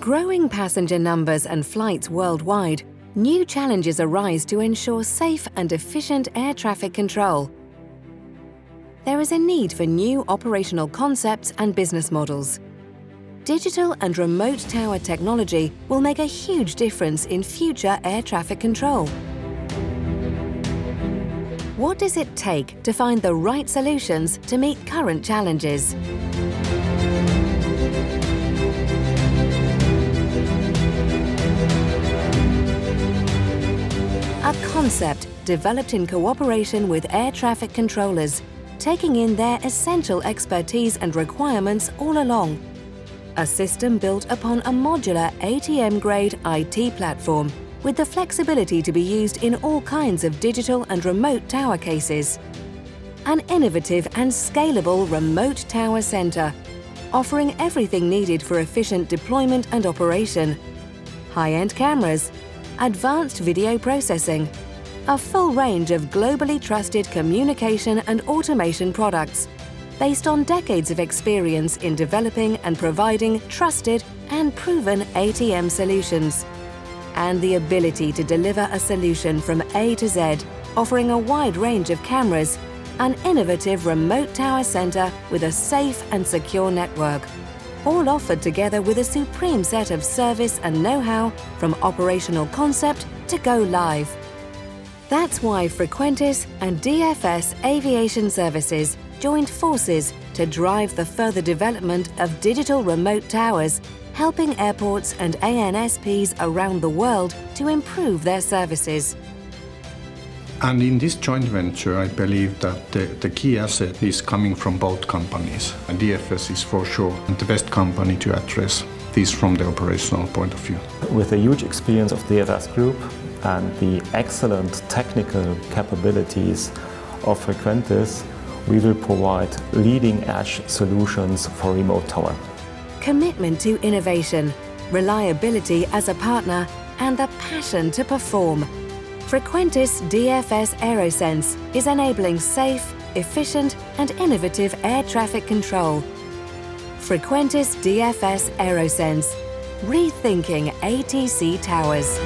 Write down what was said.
growing passenger numbers and flights worldwide, new challenges arise to ensure safe and efficient air traffic control. There is a need for new operational concepts and business models. Digital and remote tower technology will make a huge difference in future air traffic control. What does it take to find the right solutions to meet current challenges? Concept developed in cooperation with air traffic controllers, taking in their essential expertise and requirements all along. A system built upon a modular ATM-grade IT platform with the flexibility to be used in all kinds of digital and remote tower cases. An innovative and scalable remote tower centre, offering everything needed for efficient deployment and operation. High-end cameras, advanced video processing, a full range of globally trusted communication and automation products based on decades of experience in developing and providing trusted and proven ATM solutions and the ability to deliver a solution from A to Z, offering a wide range of cameras, an innovative remote tower centre with a safe and secure network, all offered together with a supreme set of service and know-how from operational concept to go live. That's why Frequentis and DFS Aviation Services joined forces to drive the further development of digital remote towers helping airports and ANSPs around the world to improve their services. And in this joint venture, I believe that the, the, key asset is coming from both companies. And DFS is for sure the best company to address this from the operational point of view. With the huge experience of DFS Group and the excellent technical capabilities of Frequentis, we will provide leading edge solutions for remote tower commitment to innovation, reliability as a partner, and the passion to perform. Frequentis DFS Aerosense is enabling safe, efficient and innovative air traffic control. Frequentis DFS Aerosense, rethinking ATC towers.